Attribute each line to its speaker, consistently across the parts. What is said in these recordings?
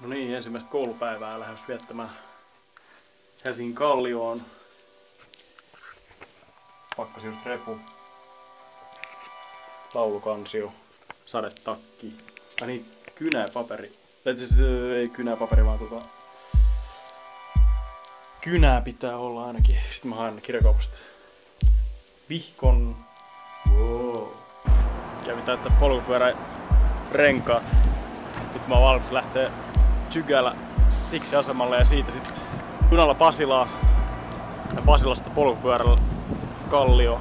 Speaker 1: No niin, ensimmäistä koulupäivää lähes viettämään Helsingin Kallioon. Pakkas just repu. Laulukansio. Sadetakki. Tai niin, kynäpaperi. Tai siis ei kynäpaperi, vaan tota... Kynää pitää olla ainakin. Sitten mä haen kirjakaupasta. Vihkon. Wow. Kävin täyttää polkupyörä renkaat. Nyt mä oon valmis lähteä Tsygälä Tiksi-asemalle ja siitä sitten junalla Pasilaa ja Pasilasta polkupyörällä Kallio.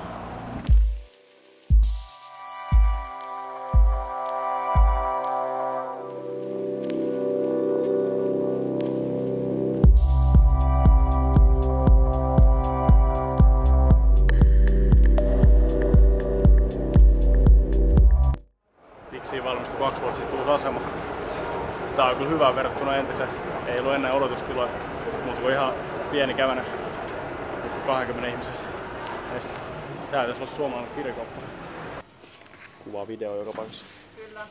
Speaker 1: Kyllä hyvä verrattuna entiseen. Ei ollut ennen odotustiloja, mutta kun ihan pieni kävänä 20 ihmisen este. Tää pitäisi olla suomalainen kirjakauppa. Kuva video joka paikassa.
Speaker 2: Kyllä.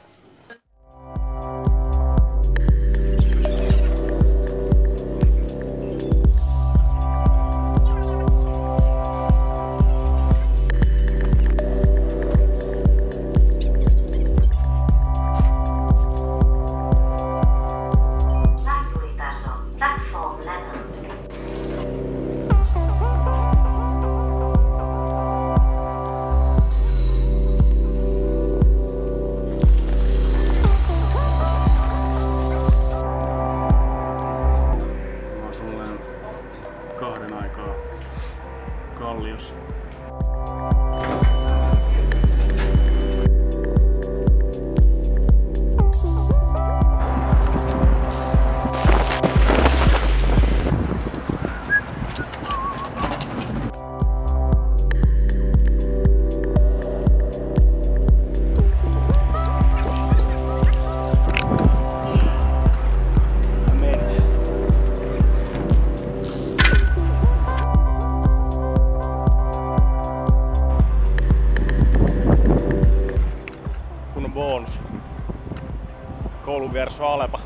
Speaker 1: Kouluvieressä on Alepa.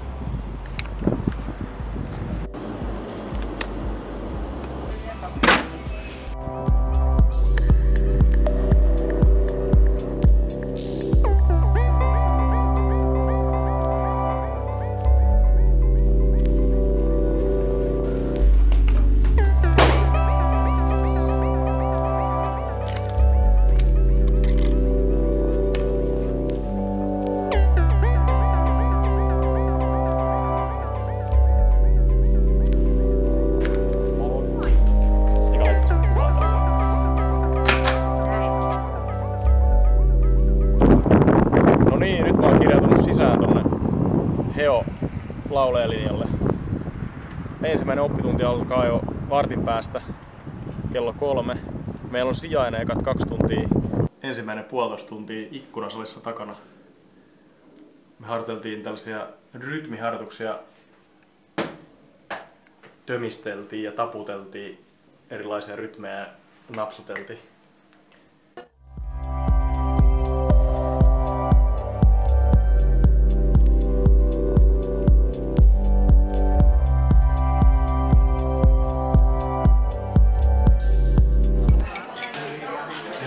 Speaker 1: Heo laulejalinjalle. Ensimmäinen oppitunti alkaa jo vartin päästä kello kolme. Meillä on sijainen ekat kaksi tuntia. Ensimmäinen puolitoista tuntia ikkunasalissa takana. Me harjoiteltiin tällaisia rytmiharjoituksia. Tömisteltiin ja taputeltiin erilaisia rytmejä napsuteltiin.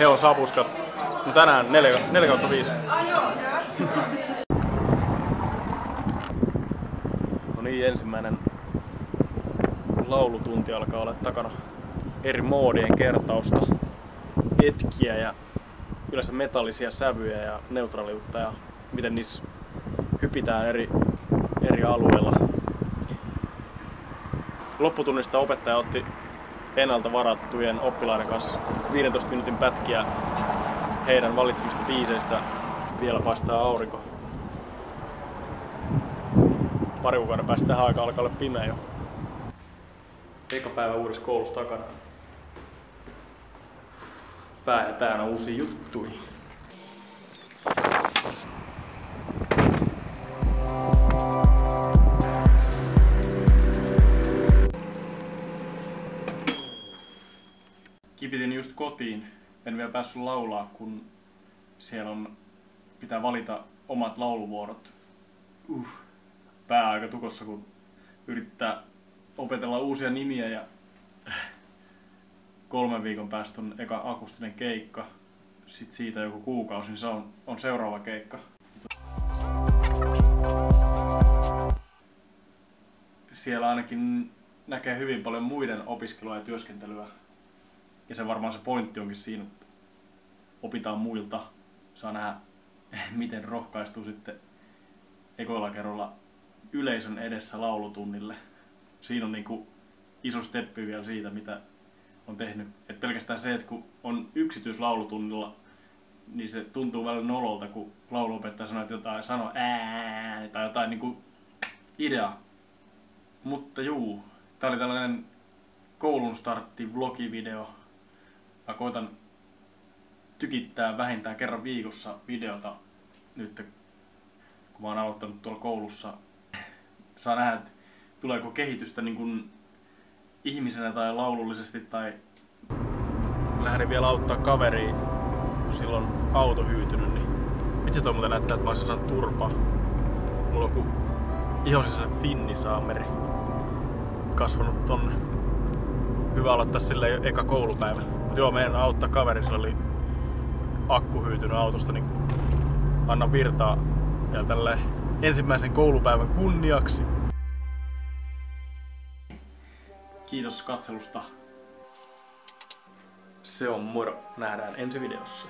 Speaker 1: He on sapuskat. No tänään 4, 4 kautta 5. No niin, ensimmäinen laulutunti alkaa olla takana eri moodien kertausta, etkiä ja yleensä metallisia sävyjä ja neutraaliutta ja miten niissä hypitään eri, eri alueilla. Lopputunnista opettaja otti ennalta varattujen oppilaiden kanssa 15 minuutin pätkiä heidän valitsemista biiseistä vielä paistaa aurinko. Pari kuukauden päästä tähän aikaan alkaa olla pimeä jo. Eka päivä uudessa koulussa takana. Pää täynnä uusia juttuja. Just kotiin. En vielä päässyt laulaa, kun siellä on, pitää valita omat lauluvuorot. Uh. pää aika tukossa, kun yrittää opetella uusia nimiä ja kolmen viikon päästä on eka akustinen keikka. Sitten siitä joku kuukausi, niin se on, on seuraava keikka. Siellä ainakin näkee hyvin paljon muiden opiskelua ja työskentelyä. Ja se varmaan se pointti onkin siinä, että opitaan muilta. Saa nähdä, miten rohkaistuu sitten ekoilla kerralla yleisön edessä laulutunnille. Siinä on niinku iso steppi vielä siitä, mitä on tehnyt. Et pelkästään se, että kun on yksityislaulutunnilla, niin se tuntuu välillä nololta, kun lauluopettaja sanoo, että jotain sanoo ää tai jotain niinku idea. Mutta juu, tää oli tällainen koulun startti vlogivideo. Mä koitan tykittää vähintään kerran viikossa videota nyt, kun mä oon aloittanut tuolla koulussa. Saa nähdä, että tuleeko kehitystä niin kuin ihmisenä tai laulullisesti tai lähdin vielä auttaa kaveria, kun silloin auto hyytynyt, niin itse toi muuten näyttää, että mä olisin saanut turpaa. Mulla on ku ihosissa finnisaameri kasvanut tonne. Hyvä aloittaa sille eka koulupäivä. Joo, meidän auttaa kaveri, sillä oli akku hyytynyt autosta, niin anna virtaa vielä tälle ensimmäisen koulupäivän kunniaksi. Kiitos katselusta. Se on moro. Nähdään ensi videossa.